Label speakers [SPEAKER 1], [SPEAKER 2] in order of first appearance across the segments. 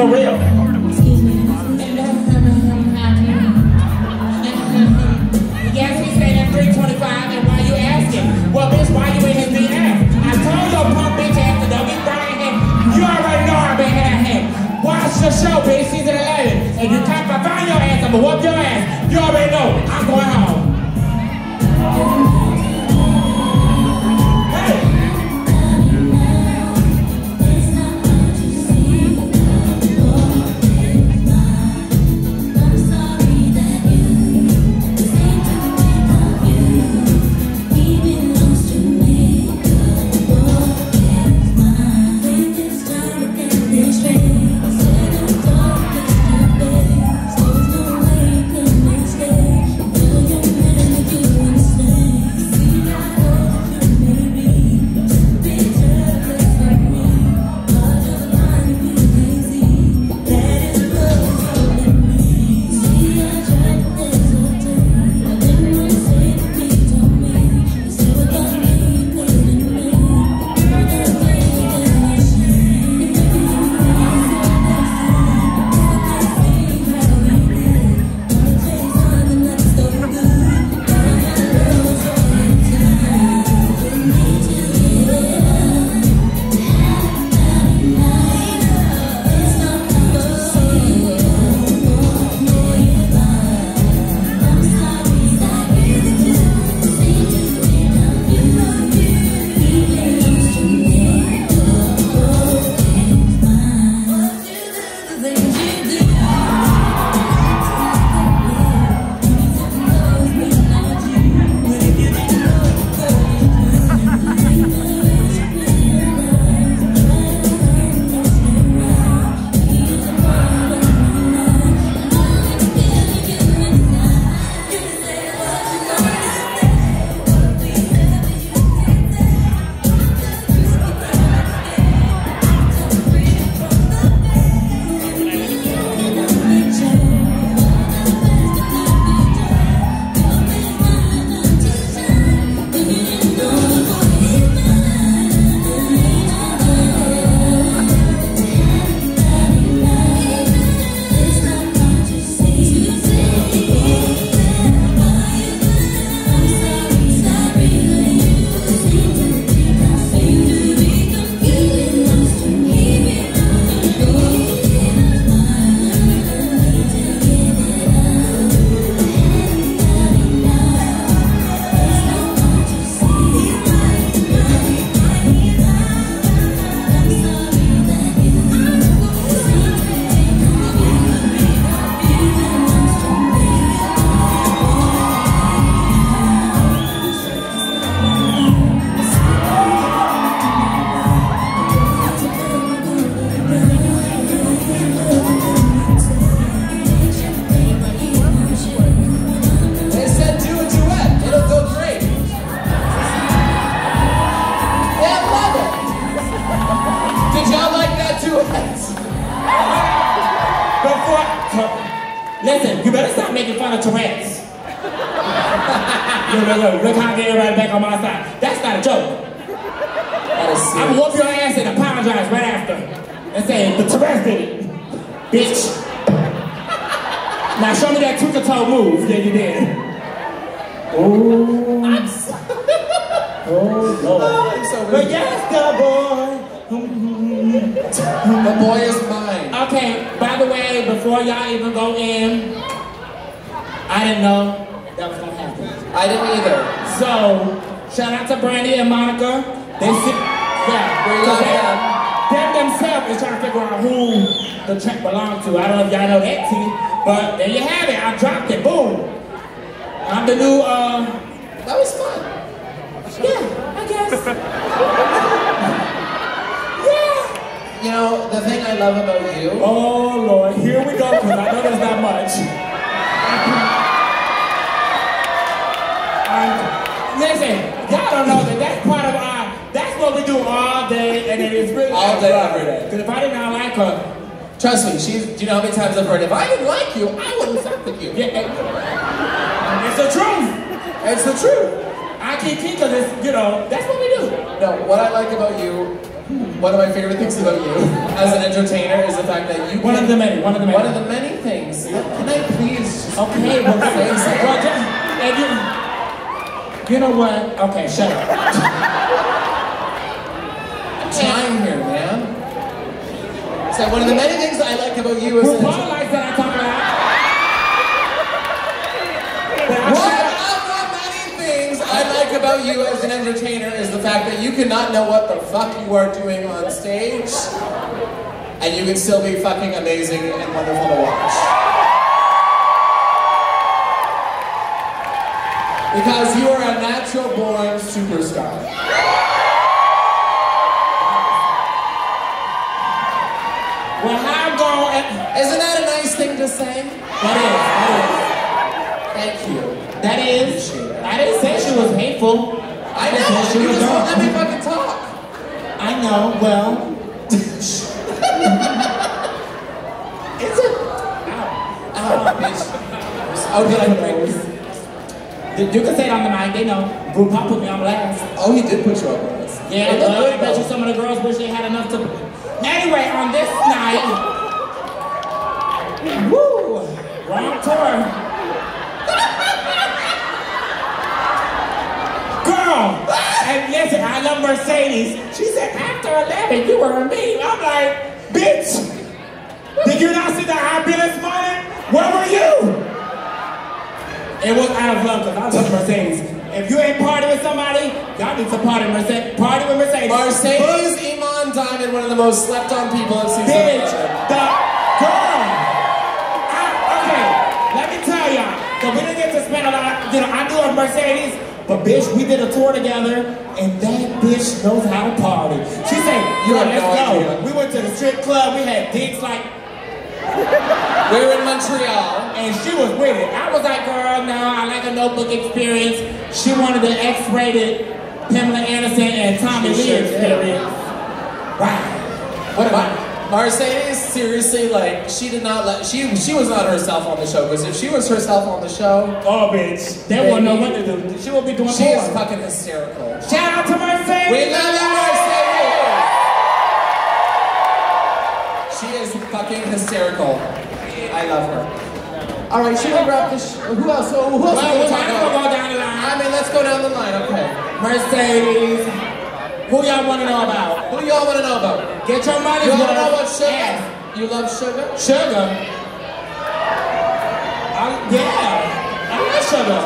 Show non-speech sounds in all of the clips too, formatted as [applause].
[SPEAKER 1] for real.
[SPEAKER 2] A
[SPEAKER 1] joke. I'm gonna whoop your ass and apologize right after. And say, the Tourette's did it. Bitch. now show me that twinkle toe move that you did. Oh. [laughs] oh, Lord.
[SPEAKER 2] I'm so
[SPEAKER 1] But yes, the boy.
[SPEAKER 2] The boy is mine.
[SPEAKER 1] Okay, by the way, before y'all even go in, I didn't know that was gonna happen.
[SPEAKER 2] I didn't either.
[SPEAKER 1] So, shout out to Brandy and Monica. They sit, yeah,
[SPEAKER 2] We love them.
[SPEAKER 1] them themselves is trying to figure out who the track belongs to. I don't know if y'all know that T, but there you have it. I dropped it. Boom. I'm the new, uh,
[SPEAKER 2] That was fun.
[SPEAKER 1] yeah, I guess. [laughs] yeah.
[SPEAKER 2] You know, the thing I love about you,
[SPEAKER 1] Oh Lord, here we go, because I know there's not much. Y'all don't know that that's part of our, that's what we do all day, and it's really
[SPEAKER 2] All day, every day.
[SPEAKER 1] Because if I did not like her,
[SPEAKER 2] trust me, she's, do you know how many times I've heard, if I didn't like you, I wouldn't fuck with you.
[SPEAKER 1] yeah, it's the truth.
[SPEAKER 2] It's the truth.
[SPEAKER 1] I can't keep because it's, you know, that's what we do.
[SPEAKER 2] No, what I like about you One of my favorite things about you [laughs] as an entertainer is the fact that you
[SPEAKER 3] One
[SPEAKER 2] can-
[SPEAKER 3] of the many, one of the many.
[SPEAKER 2] One of the many things. Can I please
[SPEAKER 3] Okay, [laughs] well,
[SPEAKER 2] say something?
[SPEAKER 3] well, just, and you, you know what? Okay, shut up. [laughs]
[SPEAKER 2] I'm trying here, man. So one of the many things I like about you is
[SPEAKER 3] Well,
[SPEAKER 2] that
[SPEAKER 3] likes that I talk about.
[SPEAKER 2] One of the many things I like about you as an entertainer is the fact that you cannot know what the fuck you are doing on stage, and you can still be fucking amazing and wonderful to watch. Because you are a natural born superstar.
[SPEAKER 3] Well, how I'm?
[SPEAKER 2] Isn't that a nice thing to say?
[SPEAKER 3] That
[SPEAKER 2] Thank you.
[SPEAKER 3] that is, that is. I didn't say she was hateful.
[SPEAKER 2] I
[SPEAKER 3] just
[SPEAKER 2] know,
[SPEAKER 3] she
[SPEAKER 2] you
[SPEAKER 3] was
[SPEAKER 2] just won't let me fucking talk.
[SPEAKER 3] I know. Well, [laughs]
[SPEAKER 2] Is it? Ow, bitch. Oh, did I break you?
[SPEAKER 3] can say it on the mic. They know. RuPaul put me on blast.
[SPEAKER 2] Oh, he did put you on blast.
[SPEAKER 3] Yeah,
[SPEAKER 2] looked
[SPEAKER 3] well, I bet you some of the girls wish they had enough to. Anyway, on this night, woo, wrong tour. Girl, and listen, I love Mercedes. She said after 11, you were a me. I'm like, bitch, did you not see the ambulance moment? Where were you? It was out of love because I love Mercedes. If you ain't party with somebody, y'all need to party Mercedes. Party with Mercedes.
[SPEAKER 2] Mercedes Iman Diamond, one of the most slept on people in season
[SPEAKER 3] Bitch,
[SPEAKER 2] 11.
[SPEAKER 3] the girl. I, okay, let me tell y'all. Cause we didn't get to spend a lot. You know, I knew of Mercedes, but bitch, we did a tour together, and that bitch knows how to party. She said, "Yo, let's go." We went to the strip club. We had dicks like,
[SPEAKER 2] We [laughs] were in Montreal.
[SPEAKER 3] and she was with it. I was like, "Girl, no, I like a notebook experience." She wanted the X-rated Pamela Anderson and Tommy Lee
[SPEAKER 2] sure
[SPEAKER 3] experience. Wow. What about?
[SPEAKER 2] Mercedes, seriously, like, she did not let, she she was not herself on the show, because if she was herself on the show,
[SPEAKER 3] Oh, bitch. They won't know what to do. She will be doing
[SPEAKER 2] she is
[SPEAKER 3] porn.
[SPEAKER 2] fucking hysterical.
[SPEAKER 3] Shout out to Mercedes.
[SPEAKER 2] We love you, fucking hysterical. I love her. All right, should we wrap this? Who else? So who else?
[SPEAKER 3] Well,
[SPEAKER 2] we
[SPEAKER 3] I'm
[SPEAKER 2] about?
[SPEAKER 3] go down the line.
[SPEAKER 2] I mean, let's go down the line. Okay.
[SPEAKER 3] Mercedes. Who y'all want to know about?
[SPEAKER 2] Who y'all want to know about?
[SPEAKER 3] Get your money.
[SPEAKER 2] You want to know about Shuga?
[SPEAKER 3] Ask.
[SPEAKER 2] You love sugar?
[SPEAKER 3] Sugar. I, yeah. I like sugar.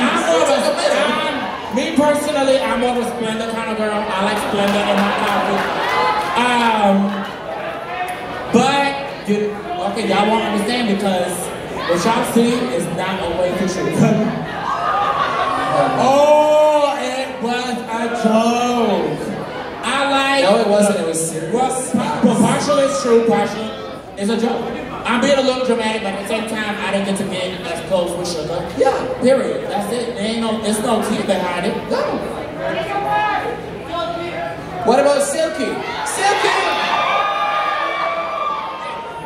[SPEAKER 3] I'm [laughs] more of a, I'm, me personally, I'm more of a Splenda kind of girl. I like Splenda in my coffee. Um, okay, y'all won't understand because what y'all see is not a way to truth. [laughs] oh, it was a joke. I like.
[SPEAKER 2] No, it wasn't. It was serious.
[SPEAKER 3] Well, pa- partial is true, partial is a joke. I'm being a little dramatic, but at the same time, I didn't get to get as close with Shuga.
[SPEAKER 2] Yeah.
[SPEAKER 3] Period. That's it. There ain't no, there's no tea behind it.
[SPEAKER 2] No. What about Silky? Silky!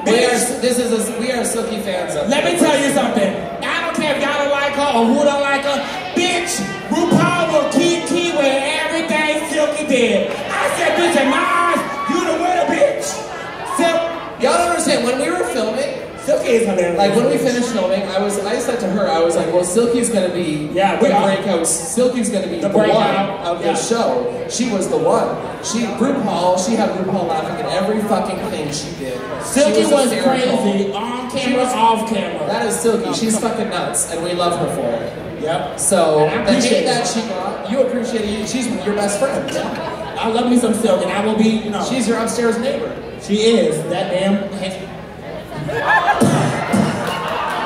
[SPEAKER 2] We are, this is a, we are Silky fans of
[SPEAKER 3] Let me tell you something. I don't care if y'all don't like her or who don't like her. Bitch, RuPaul will keep key with everything Silky did. I said, bitch, in my eyes, you the winner, bitch. Sil-
[SPEAKER 2] Y'all don't understand, when we were filming,
[SPEAKER 3] Silky is hilarious.
[SPEAKER 2] like when we finished filming, I was I said to her, I was like, well, Silky's gonna be
[SPEAKER 3] Yeah,
[SPEAKER 2] the breakout. Silky's gonna be
[SPEAKER 3] The
[SPEAKER 2] the, one of
[SPEAKER 3] yeah.
[SPEAKER 2] the show. She was the one. She RuPaul, she had RuPaul laughing at every fucking thing she did.
[SPEAKER 3] Silky
[SPEAKER 2] She
[SPEAKER 3] was,
[SPEAKER 2] hysterical.
[SPEAKER 3] crazy, on camera,
[SPEAKER 2] was-
[SPEAKER 3] off camera.
[SPEAKER 2] That is Silky. Oh, She's fucking nuts, and we love her for it.
[SPEAKER 3] Yep.
[SPEAKER 2] So
[SPEAKER 3] I
[SPEAKER 2] the
[SPEAKER 3] appreciate
[SPEAKER 2] hate that she got, you appreciate it. She's your best friend.
[SPEAKER 3] I love me some Silk, and I will be, you know.
[SPEAKER 2] She's your upstairs neighbor.
[SPEAKER 3] She is. That damn.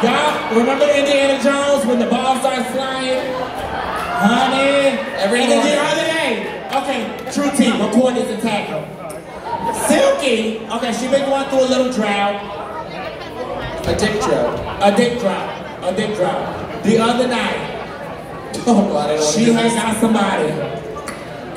[SPEAKER 3] Y'all remember Indiana Jones when the ball starts flying? Honey.
[SPEAKER 2] Every
[SPEAKER 3] and then the other day. Okay, true team, record this and her. Silky, okay, she been going through a little drought.
[SPEAKER 2] A dick joke.
[SPEAKER 3] A dick drop. A dick drop. The other night, [laughs]
[SPEAKER 2] Oh God,
[SPEAKER 3] she had got somebody,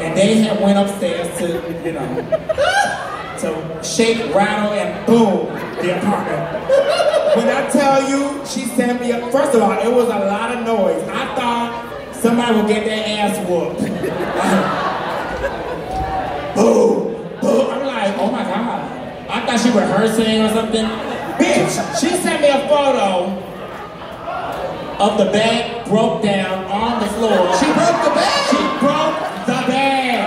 [SPEAKER 3] and they had went upstairs to, you know, [laughs] to shake, rattle, and boom, the apartment. When I tell you, she sent me up. First of all, it was a lot of noise. I thought somebody would get their ass whooped. [laughs] boom, Boom! I'm like, oh my God. I thought she was rehearsing or something. Bitch, she sent me a photo of the bed broke down on the floor.
[SPEAKER 2] She broke the bed.
[SPEAKER 3] She broke the bed.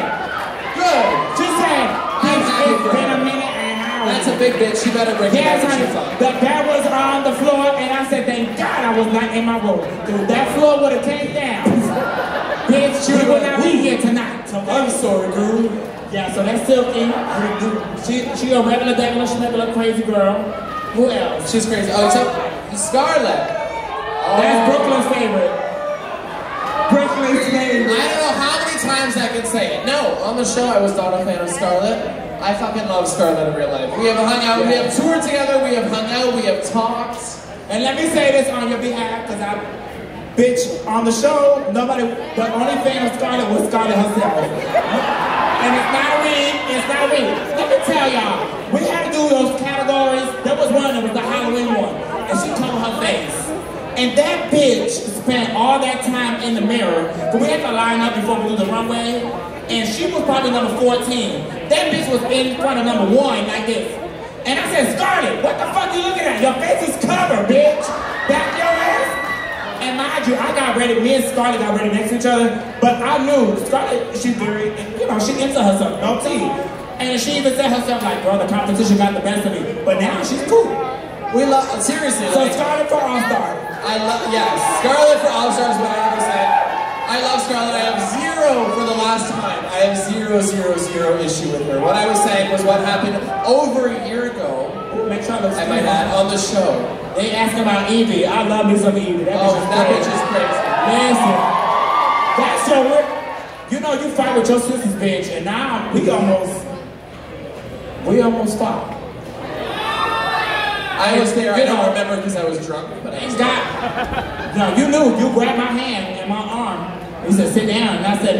[SPEAKER 2] Good.
[SPEAKER 3] She said, bitch,
[SPEAKER 2] happy
[SPEAKER 3] it's
[SPEAKER 2] for
[SPEAKER 3] been
[SPEAKER 2] her.
[SPEAKER 3] a minute and I was
[SPEAKER 2] That's a big bitch. She better break
[SPEAKER 3] Yes, honey. The bed was on the floor, and I said, thank God I was not in my room. Dude, that floor would have came down. [laughs] Bitch, you would not be here tonight.
[SPEAKER 2] I'm sorry, girl.
[SPEAKER 3] Yeah, so that's Silky. She, she a regular, regular, schmegular, crazy girl. Who else?
[SPEAKER 2] She's crazy. Oh, so Scarlet.
[SPEAKER 3] That's Brooke Lynn's favorite. Brooke
[SPEAKER 2] Lynn's
[SPEAKER 3] favorite.
[SPEAKER 2] I don't know how many times I can say it. No, on the show I was not a fan of Scarlet. I fucking love Scarlet in real life. We have hung out, we have toured together, we have hung out, we have talked.
[SPEAKER 3] And let me say this on your behalf, because I, bitch, on the show, nobody, the only fan of Scarlet was Scarlet herself. And it's not me, it's not me. Let me tell y'all, we had to do those categories. There was one that was the Halloween one, and she covered her face. And that bitch spent all that time in the mirror, because we had to line up before we do the runway, and she was probably number 14. That bitch was in front of number one like this. And I said, Scarlet, what the fuck you looking at? Your face is covered, bitch. Back your ass. And mind you, I got ready, me and Scarlet got ready next to each other, but I knew Scarlet, she's very, you know, she into herself, no tea. And she even said herself, like, bro, the competition got the best of me. But now she's cool.
[SPEAKER 2] We love, seriously,
[SPEAKER 3] So
[SPEAKER 2] like,
[SPEAKER 3] Scarlet for All Star.
[SPEAKER 2] I love, yes, Scarlet for All Stars, what I. I love Scarlet, I have zero for the last time. I have zero, zero, zero issue with her. What I was saying was what happened over a year ago,
[SPEAKER 3] Ooh, make sure I
[SPEAKER 2] I might add, on the show.
[SPEAKER 3] They asked about Yvie. I love me some Yvie. That
[SPEAKER 2] Oh, that
[SPEAKER 3] crazy.
[SPEAKER 2] bitch is crazy.
[SPEAKER 3] Listen, that's your work. You know, you fight with your sister's bitch, and now we almost, we almost fought.
[SPEAKER 2] I was there, I
[SPEAKER 3] You
[SPEAKER 2] don't
[SPEAKER 3] know-
[SPEAKER 2] remember because I was drunk, but I was
[SPEAKER 3] God. No, you knew. You grabbed my hand and my arm. You said, sit down. And I said,